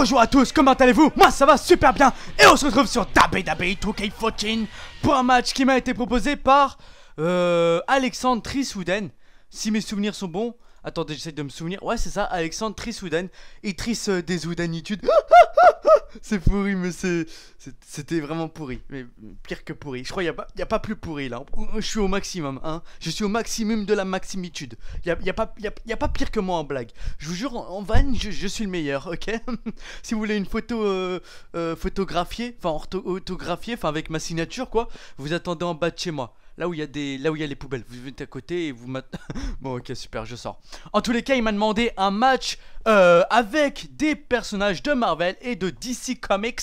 Bonjour à tous, comment allez-vous? Moi ça va super bien et on se retrouve sur WWE 2K14 pour un match qui m'a été proposé par euh, Alexandre Trisouden. Si mes souvenirs sont bons, attendez j'essaie de me souvenir, ouais c'est ça, Alexandre Trisouden et Tris euh, des. c'est pourri mais c'était vraiment pourri, mais pire que pourri. Je crois qu'il n'y a, a pas plus pourri là. Je suis au maximum, hein. Je suis au maximum de la maximitude. Il n'y a, y a, pas- y a- pas pire que moi en blague. Je vous jure, en, en vanne, je, suis le meilleur, ok? Si vous voulez une photo euh, euh, photographiée, enfin ortho- autographiée, enfin avec ma signature quoi, vous attendez en bas de chez moi. Là où il y a des, là où il les poubelles, vous venez à côté et vous bon ok super, je sors. En tous les cas, il m'a demandé un match euh, avec des personnages de Marvel et de DC Comics.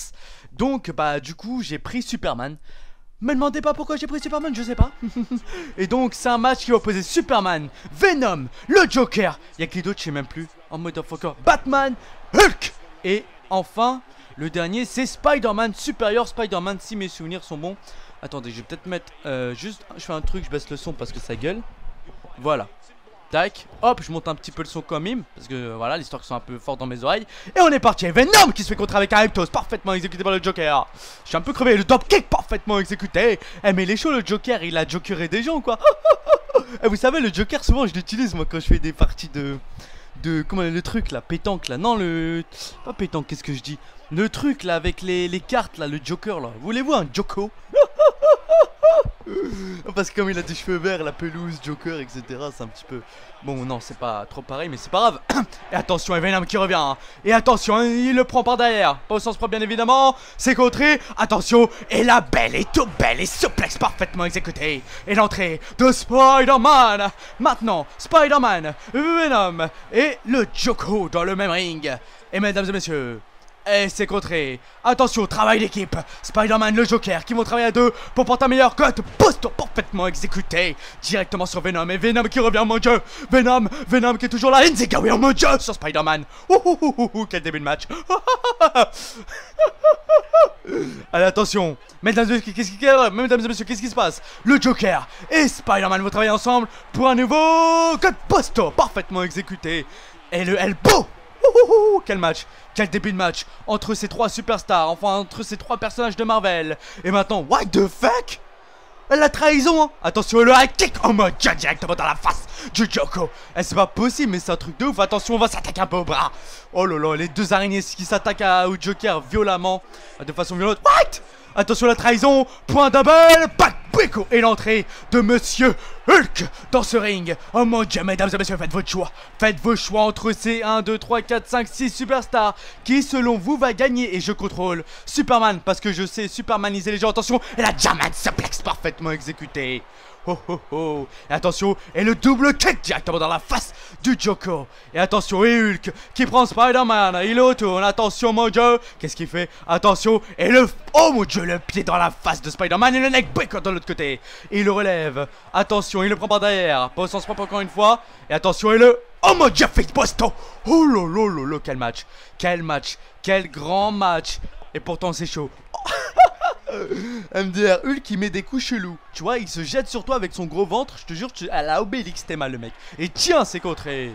Donc bah du coup j'ai pris Superman. Me demandez pas pourquoi j'ai pris Superman, je sais pas. et donc c'est un match qui va opposer Superman, Venom, le Joker. Y a qui d'autre, je sais même plus. En motherfucker, Batman, Hulk. Et enfin, le dernier c'est Spider-Man, Superior Spider-Man si mes souvenirs sont bons. Attendez, je vais peut-être mettre euh, juste, je fais un truc, je baisse le son parce que ça gueule. Voilà. Tac, hop, je monte un petit peu le son comme him, parce que voilà, l'histoire sont un peu forte dans mes oreilles. Et on est parti, Venom qui se fait contre avec un Heptos, parfaitement exécuté par le Joker. Je suis un peu crevé, le top kick parfaitement exécuté. Eh mais il est chaud le Joker, il a jokeré des gens quoi. Eh vous savez, le Joker souvent je l'utilise moi quand je fais des parties de... De... Comment le truc là, pétanque là, non le... Pas pétanque, qu'est-ce que je dis? Le truc là avec les, les cartes là, le Joker là. Voulez-vous un Joko? parce que comme il a des cheveux verts, la pelouse, Joker, etc. C'est un petit peu... Bon, non, c'est pas trop pareil, mais c'est pas grave. Et attention, et Venom qui revient. hein. Et attention, hein, il le prend par derrière. Pas au sens propre, bien évidemment. C'est contré. Attention, et la belle et tout belle et suplex parfaitement exécutée. Et l'entrée de Spider-Man. Maintenant, Spider-Man, Venom et le Joko dans le même ring. Et mesdames et messieurs... Et c'est contré. Attention, travail d'équipe. Spider-Man, le Joker, qui vont travailler à deux pour porter un meilleur cut. Post parfaitement exécuté. Directement sur Venom. Et Venom qui revient, mon dieu. Venom, Venom qui est toujours là. Enzigawi, oh mon dieu, sur Spider-Man. Quel début de match. Allez, attention. Mesdames et messieurs, qu'est-ce qui, se passe? Le Joker et Spider-Man vont travailler ensemble pour un nouveau cut posto parfaitement exécuté. Et le elbow Quel match Quel début de match Entre ces trois superstars, enfin entre ces trois personnages de Marvel. Et maintenant, what the fuck? La trahison hein. Attention, le high kick. En mode jet directement dans la face du Joko. Eh c'est pas possible, mais c'est un truc de ouf. Attention, on va s'attaquer un peu au bras. Oh là là, les deux araignées qui s'attaquent au Joker violemment De façon violente. What? Attention la trahison. Point double Backbreako Et l'entrée de Monsieur Hulk dans ce ring. Oh mon dieu, mesdames et messieurs, faites votre choix. Faites vos choix entre ces 1, 2, 3, 4, 5, 6 superstars Qui selon vous va gagner. Et je contrôle Superman Parce que je sais supermaniser les gens. Attention Et la German suplex parfaitement exécutée Oh oh oh Et attention Et le double kick directement dans la face du Joko Et attention Et Hulk qui prend Spider-Man Il retourne. Attention mon dieu Qu'est-ce qu'il fait? Attention Et le Oh mon dieu Le pied dans la face de Spider-Man Et le neck breaker de l'autre côté. Il le relève. Attention Il le prend par derrière. Pas au sens propre encore une fois. Et attention Et le Oh mon dieu Face Bosto Oh là là Quel match. Quel match. Quel grand match. Et pourtant c'est chaud MDR Hulk qui met des coups chelous. Tu vois, il se jette sur toi avec son gros ventre. Je te jure, tu... à la Obélix, t'es le mec. Et tiens, c'est contré.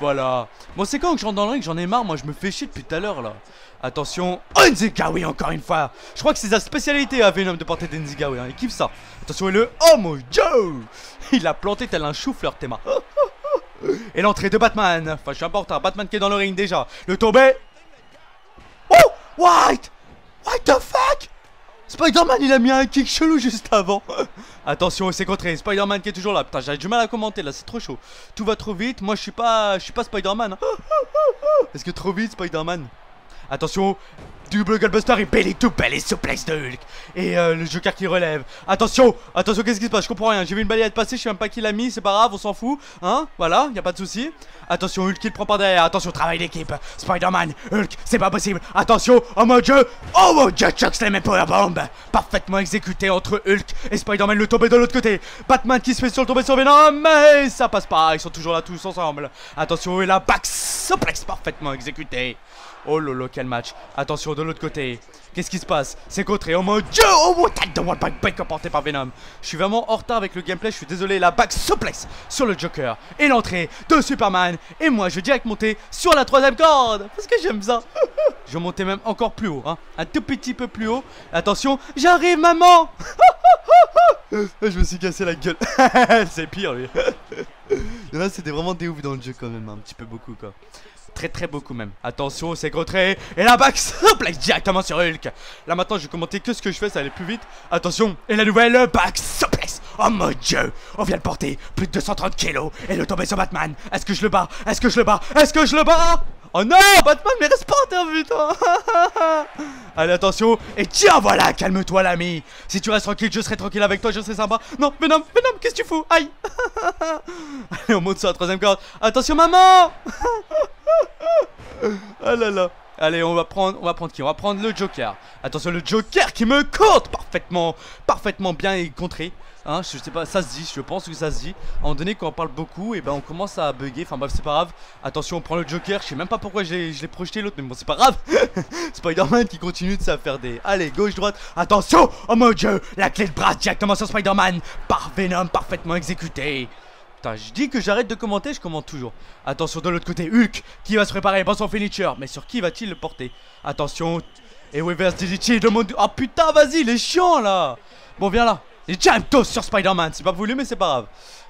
Voilà. Bon, c'est quand que je rentre dans le ring J'en ai marre, moi je me fais chier depuis tout à l'heure là. Attention, Enzigawi encore une fois. Je crois que c'est sa spécialité à Venom de porter d'Enzigawi. Hein. Il kiffe ça. Attention, et le Oh mon dieu Il a planté tel un chou-fleur, Théma. Et l'entrée de Batman. Enfin, je suis retard. Batman qui est dans le ring déjà. Le tombé. Oh What What the fuck? Spider-Man il a mis un kick chelou juste avant. Attention c'est contré. Spider-Man qui est toujours là. Putain j'ai du mal à commenter là c'est trop chaud. Tout va trop vite. Moi je suis pas Je suis pas Spider-Man hein. Est-ce que trop vite Spider-Man? Attention Double Gunbuster et belly to belly suplex de Hulk. Et euh, le Joker qui relève. Attention Attention qu'est-ce qui se passe? Je comprends rien. J'ai vu une balayette passer Je sais même pas qui l'a mis C'est pas grave on s'en fout Hein? Voilà y a pas de souci. Attention Hulk qui le prend par derrière. Attention travail d'équipe. Spider-Man Hulk C'est pas possible. Attention Oh mon dieu Oh mon dieu Chuck Slam et Powerbomb Parfaitement exécuté entre Hulk et Spider-Man le tombé de l'autre côté. Batman qui se fait sur le tombé sur Venom Mais ça passe pas. Ils sont toujours là tous ensemble. Attention et la back suplex parfaitement exécuté Oh lolo, quel match. Attention, de l'autre côté. Qu'est-ce qui se passe? C'est contré. Oh mon dieu Oh, tête de one back back porté par Venom. Je suis vraiment en retard avec le gameplay. Je suis désolé. La back suplex sur le Joker. Et l'entrée de Superman. Et moi, je vais direct monter sur la troisième corde. Parce que j'aime ça. je vais monter même encore plus haut. Hein. Un tout petit peu plus haut. Attention, j'arrive, maman Je me suis cassé la gueule. C'est pire, lui. Là, c'était vraiment des ouf dans le jeu quand même. Un petit peu beaucoup, quoi. Très très beaucoup même. Attention, c'est gros Et la back suplex directement sur Hulk. Là maintenant, je vais commenter que ce que je fais, ça allait plus vite. Attention, et la nouvelle back suplex. Oh mon dieu, on vient de porter plus de 230 kilos et de tomber sur Batman. Est-ce que je le bats? Est-ce que je le bats? Est-ce que je le bats? Oh non, Batman, mais reste pas terre, putain Allez, attention, et tiens, voilà, calme-toi, l'ami. Si tu restes tranquille, je serai tranquille avec toi, je serai sympa. Non, Venom, Venom, qu'est-ce que tu fous? Aïe. Allez, on monte sur la troisième corde. Attention, maman. Ah là là Allez, on va prendre, on va prendre qui? On va prendre le Joker. Attention, le Joker qui me compte parfaitement, parfaitement bien et contré. Hein, je sais pas, ça se dit, je pense que ça se dit. À un moment donné, quand on parle beaucoup, et ben on commence à bugger. Enfin bref, c'est pas grave. Attention, on prend le Joker. Je sais même pas pourquoi je l'ai projeté l'autre, mais bon, c'est pas grave. Spider-Man qui continue de ça faire des. Allez, gauche, droite. Attention, oh mon dieu, la clé de bras directement sur Spider-Man par Venom, parfaitement exécuté. Je dis que j'arrête de commenter, je commente toujours. Attention de l'autre côté, Hulk qui va se préparer pour son finisher. Mais sur qui va-t-il le porter? Attention. Et reverse DDT de mon. Oh putain, vas-y, il est là. Bon, viens là. Et tiens, tous sur Spider-Man, c'est pas voulu mais c'est pas grave.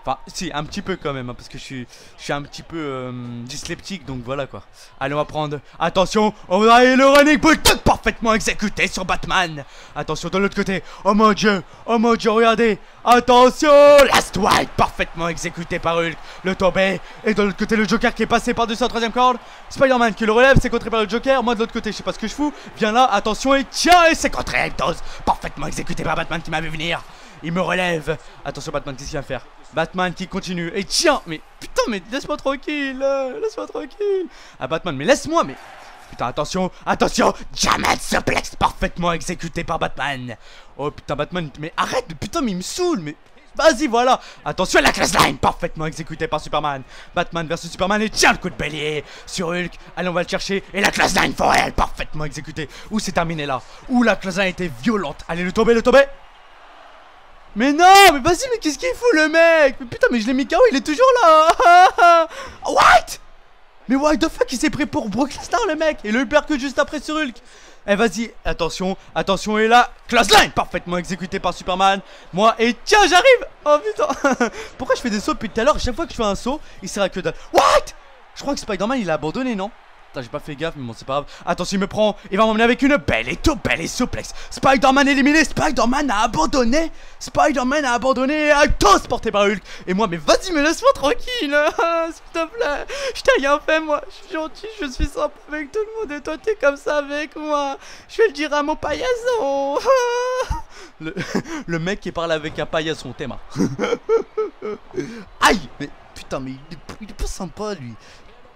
Enfin, si, un petit peu quand même, hein, parce que je suis, un petit peu euh, dysleptique, donc voilà quoi. Allez, on va prendre. Attention, on va le running bull tout parfaitement exécuté sur Batman. Attention de l'autre côté. Oh mon dieu, oh mon dieu, regardez. Attention, Last White parfaitement exécuté par Hulk. Le tombé. Et de l'autre côté, le Joker qui est passé par-dessus la troisième corde. Spider-Man qui le relève, c'est contré par le Joker. Moi de l'autre côté, je sais pas ce que je fous. Viens là, attention, et tiens, et c'est contré Dose parfaitement exécuté par Batman qui m'a vu venir. Il me relève. Attention, Batman, qu'est-ce qu'il va faire? Batman qui continue. Et tiens, mais putain, mais laisse-moi tranquille. Euh, laisse-moi tranquille. Ah, Batman, mais laisse-moi, mais. Putain, attention, attention Jamal suplex parfaitement exécuté par Batman Oh putain, Batman, mais arrête, putain, mais il me saoule, mais... Vas-y, voilà Attention, la class line parfaitement exécutée par Superman Batman versus Superman et tiens le coup de bélier sur Hulk Allez, on va le chercher et la line for elle parfaitement exécutée Où c'est terminé là? Où la class line était violente? Allez, le tomber, le tomber mais non, mais vas-y, mais qu'est-ce qu'il fout le mec? Mais putain, mais je l'ai mis KO, il est toujours là. What? Mais what the fuck, il s'est pris pour Brock Lesnar le mec? Et le uppercut juste après sur Hulk. Eh vas-y, attention, attention, et là, class line! Parfaitement exécuté par Superman. Moi, et tiens, j'arrive! Oh putain! Pourquoi je fais des sauts depuis tout à l'heure? Chaque fois que je fais un saut, il sert à que dalle. What? Je crois que Spider-Man, il a abandonné, non? J'ai pas fait gaffe, mais bon, c'est pas grave. Attention, il me prend. Il va m'emmener avec une belle et tout belle et souplex. Spider-Man éliminé. Spider-Man a abandonné. Spider-Man a abandonné. Tous porté par Hulk. Et moi, mais vas-y, mais laisse-moi tranquille. S'il te plaît. Je t'ai rien fait, moi. Je suis gentil, je suis sympa avec tout le monde. Et toi, t'es comme ça avec moi. Je vais le dire à mon paillasson. le, mec qui parle avec un paillasson, t'es. Aïe, mais putain, mais il est, il est pas sympa, lui.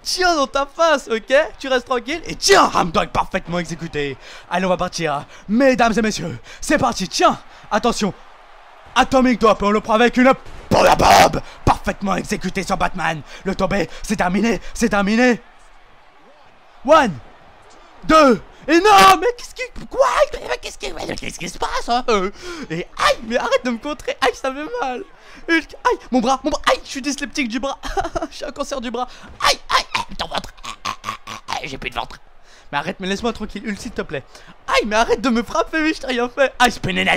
Tiens dans ta face, ok? Tu restes tranquille et tiens, Ramdog parfaitement exécuté. Allez, on va partir. Mesdames et messieurs, c'est parti, tiens Attention Atomic Drop, on le prend avec une bob Parfaitement exécuté sur Batman. Le tombé, c'est terminé, c'est terminé. One, deux, et non, mais qu'est-ce qui... Quoi Qu'est-ce qui... Qu'est-ce qui se passe hein Et aïe, mais arrête de me contrer. Aïe, ça fait mal. Aïe, mon bras, mon bras. Aïe, je suis dysleptique du bras. Suis un cancer du bras. Aïe, aïe, aïe, ton ventre. J'ai plus de ventre. Mais arrête, mais laisse-moi tranquille, Hulk, s'il te plaît. Aïe, mais arrête de me frapper, mais je t'ai rien fait. Aïe,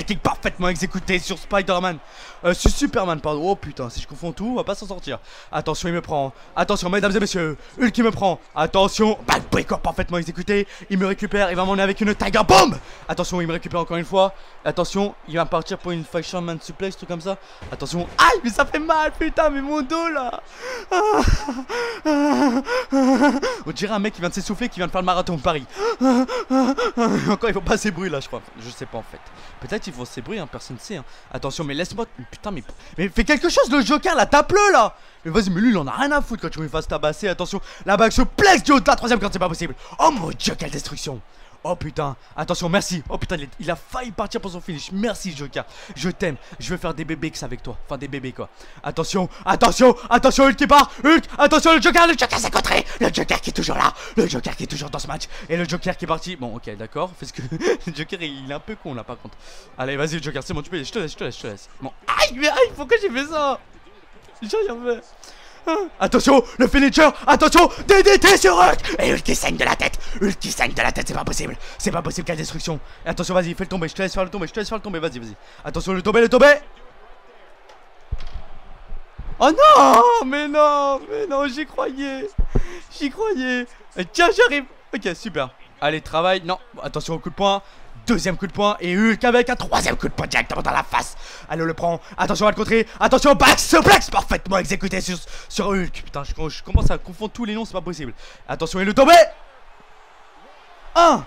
kick parfaitement exécuté sur Spider-Man. Euh, sur Superman, pardon. Oh putain, si je confonds tout, on va pas s'en sortir. Attention, il me prend. Attention, mesdames et messieurs. Hulk, il me prend. Attention, backbreaker parfaitement exécuté. Il me récupère, il va m'emmener avec une Tiger Bomb. Attention, il me récupère encore une fois. Attention, il va partir pour une Man Suplex, truc comme ça. Attention. Aïe, mais ça fait mal, putain, mais mon dos là. On dirait un mec qui vient de s'essouffler, qui vient de faire le marathon de Paris. Encore, il faut pas ces là, je crois. Je sais pas en fait. Peut-être il faut ces bruits, hein, personne ne sait. Hein. Attention, mais laisse-moi. Putain, mais. Mais fais quelque chose, le Joker là, tape-le là Mais vas-y, mais lui il en a rien à foutre quand tu me fasses tabasser. Attention, la bague se plexe du haut de la troisième carte, c'est pas possible. Oh mon dieu, quelle destruction Oh putain, attention, merci. Oh putain, il, a failli partir pour son finish. Merci, Joker. Je t'aime. Je veux faire des bébés avec toi. Enfin, des bébés, quoi. Attention, attention, attention, Hulk qui part. Hulk, attention, le Joker, le Joker s'est contré. Le Joker qui est toujours là. Le Joker qui est toujours dans ce match. Et le Joker qui est parti. Bon, ok, d'accord. Parce que le Joker, il est un peu con là, par contre. Allez, vas-y, Joker, c'est bon, tu peux. Je te laisse, je te laisse, je te laisse. Bon, aïe, mais aïe, pourquoi j'ai fait ça? J'ai rien fait. Attention, le finisher, attention, DDT sur Hulk Et qui saigne de la tête Hulk qui saigne de la tête, c'est pas possible C'est pas possible, quelle destruction. Attention, vas-y, fais le tomber, je te laisse faire le tomber, je te laisse faire le tomber, vas-y, vas-y. Attention, le tomber, le tomber. Oh non Mais non Mais non, j'y croyais J'y croyais. Tiens, j'arrive. Ok, super. Allez, travail, non, attention au coup de poing Deuxième coup de poing et Hulk avec un troisième coup de poing directement dans la face. Allez, on le prend. Attention à le contrer. Attention, back suplex parfaitement exécuté sur, sur Hulk. Putain, je, je, commence à confondre tous les noms, c'est pas possible. Attention, il est tombé. Un.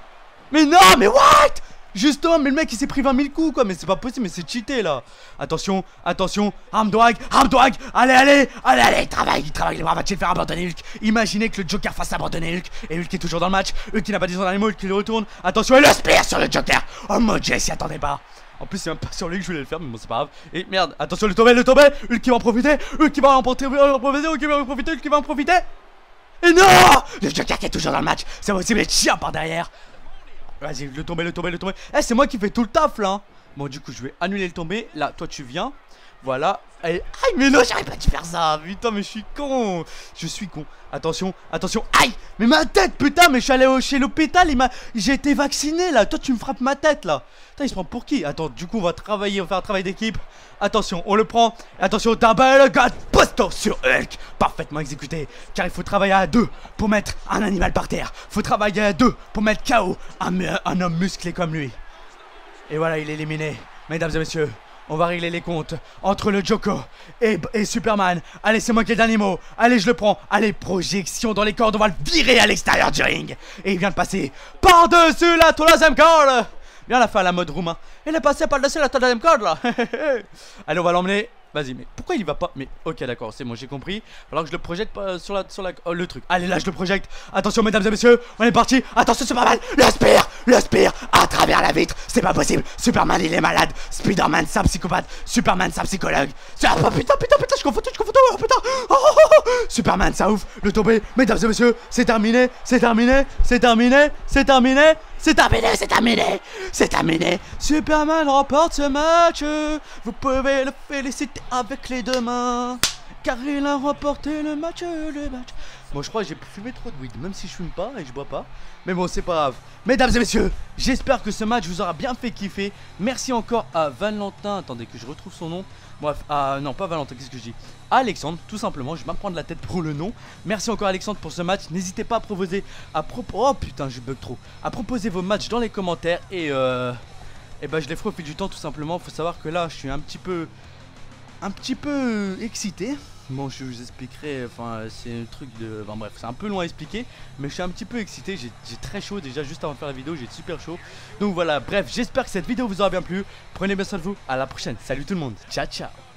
Mais non, mais what? Justement, mais le mec il s'est pris 20 000 coups quoi, mais c'est pas possible, mais c'est cheaté là. Attention, attention, armdwag, armdwag, allez, allez, allez, allez, travaille, travaille, le bras va-t-il faire abandonner Hulk Imaginez que le Joker fasse abandonner Hulk, et Hulk est toujours dans le match, Hulk qui n'a pas dit son mot, Hulk qui le retourne. Attention, et le spear sur le Joker Oh mon dieu, s'y attendait pas. En plus, c'est même pas sur lui que je voulais le faire, mais bon, c'est pas grave. Et merde, attention, le tomber, le tomber, Hulk qui va en profiter, Hulk qui va en profiter, Hulk qui va en profiter, Hulk qui va en profiter. Et non Le Joker qui est toujours dans le match, c'est possible, les chiens par derrière. Vas-y, le tomber, le tomber, le tomber. Eh, c'est moi qui fais tout le taf là. Bon, du coup, je vais annuler le tomber. Là, toi, tu viens. Voilà. Aïe, mais non, j'aurais pas dû faire ça. Putain, mais je suis con. Je suis con. Attention, attention. Aïe, mais ma tête, putain, mais je suis allé chez l'hôpital. J'ai été vacciné là. Toi, tu me frappes ma tête là. Putain, il se prend pour qui? Attends, du coup, on va travailler, on va faire un travail d'équipe. Attention, on le prend. Attention, double god posto sur Hulk. Parfaitement exécuté. Car il faut travailler à deux pour mettre un animal par terre. Faut travailler à deux pour mettre KO un, un homme musclé comme lui. Et voilà, il est éliminé. Mesdames et messieurs, on va régler les comptes entre le Joko et, Superman. Allez, c'est moi qui ai le. Allez, je le prends. Allez, projection dans les cordes. On va le virer à l'extérieur du ring. Et il vient de passer par-dessus la troisième corde. Viens la faire à la mode roumain. Il est passé par-dessus la troisième corde là. Allez, on va l'emmener Vas-y, mais pourquoi il va pas Mais ok, d'accord, c'est bon, j'ai compris. Alors que je le projette pas sur la, sur la, oh, le truc. Allez, là, je le projette. Attention, mesdames et messieurs, on est parti. Attention, c'est pas mal. Le spire, le spire à travers la vitre. C'est pas possible. Superman, il est malade. Spiderman, c'est un psychopathe. Superman, c'est un psychologue. Ah, putain, putain, putain, je confonds tout, je confonds tout. Oh, putain. Oh, oh, oh, Superman, ça ouf. Le tombé, mesdames et messieurs, c'est terminé, c'est terminé, c'est terminé, c'est terminé. C'est terminé, c'est terminé, c'est terminé. Superman remporte ce match. Vous pouvez le féliciter avec les deux mains. Car il a remporté le match, le match. Bon, je crois que j'ai fumé trop de weed, même si je fume pas et je bois pas. Mais bon, c'est pas grave. Mesdames et messieurs, j'espère que ce match vous aura bien fait kiffer. Merci encore à Valentin. Attendez que je retrouve son nom. Bref, ah non, pas Valentin, qu'est-ce que je dis Alexandre, tout simplement, je vais m'apprendre la tête pour le nom. Merci encore Alexandre pour ce match. N'hésitez pas à proposer, à oh putain, je bug trop, à proposer vos matchs dans les commentaires et euh, et ben je les ferai au fil du temps tout simplement. Faut savoir que là, je suis un petit peu, un petit peu excité. Bon, je vous expliquerai, enfin, c'est un truc de... Enfin bref, c'est un peu long à expliquer, mais je suis un petit peu excité, j'ai très chaud déjà juste avant de faire la vidéo, j'ai super chaud. Donc voilà, bref, j'espère que cette vidéo vous aura bien plu. Prenez bien soin de vous, à la prochaine. Salut tout le monde, ciao ciao